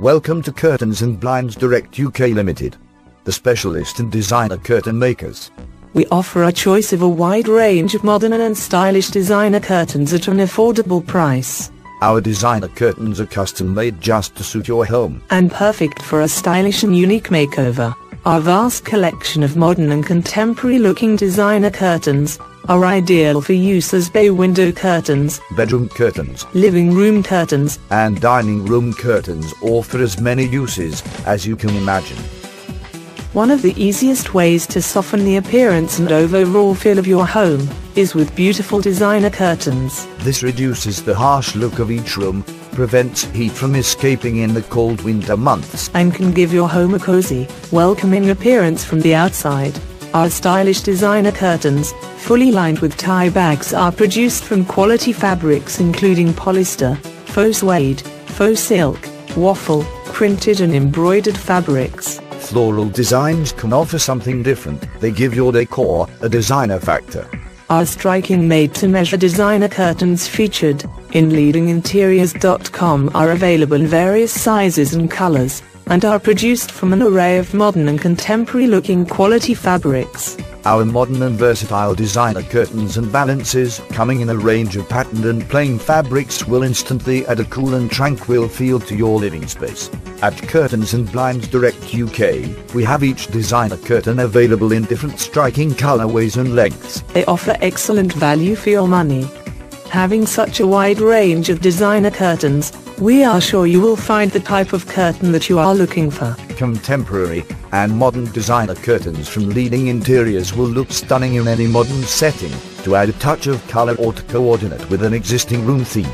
Welcome to Curtains and Blinds Direct UK Limited, the specialist in designer curtain makers. We offer a choice of a wide range of modern and stylish designer curtains at an affordable price. Our designer curtains are custom made just to suit your home. and perfect for a stylish and unique makeover. Our vast collection of modern and contemporary looking designer curtains are ideal for use as bay window curtains, Bedroom curtains living room curtains, and dining room curtains offer as many uses as you can imagine. One of the easiest ways to soften the appearance and overall feel of your home is with beautiful designer curtains. This reduces the harsh look of each room, prevents heat from escaping in the cold winter months. and can give your home a cozy, welcoming appearance from the outside. Our stylish designer curtains, fully lined with tie backs are produced from quality fabrics including polyester, faux suede, faux silk, waffle, printed and embroidered fabrics. Floral designs can offer something different. They give your decor a designer factor. Our striking made-to-measure designer curtains featured in leadinginteriors.com are available in various sizes and colors, and are produced from an array of modern and contemporary looking quality fabrics. Our modern and versatile designer curtains and valances, coming in a range of patterned and plain fabrics, will instantly add a cool and tranquil feel to your living space. At Curtains and Blinds Direct UK, we have each designer curtain available in different striking colorways and lengths. They offer excellent value for your money. Having such a wide range of designer curtains, we are sure you will find the type of curtain that you are looking for. Contemporary and modern designer curtains from leading interiors will look stunning in any modern setting to add a touch of color or to coordinate with an existing room theme.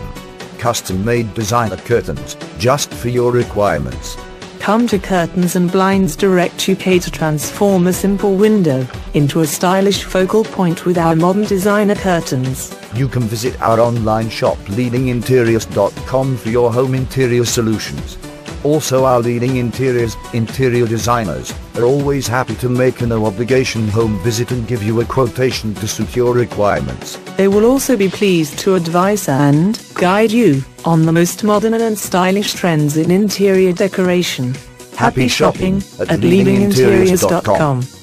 Custom made designer curtains just for your requirements. Come to Curtains and Blinds Direct UK to transform a simple window into a stylish focal point with our modern designer curtains. You can visit our online shop leadinginteriors.com for your home interior solutions. Also our leading interiors interior designers are always happy to make a no obligation home visit and give you a quotation to suit your requirements. They will also be pleased to advise and guide you on the most modern and stylish trends in interior decoration. Happy shopping at at leadinginteriors.com.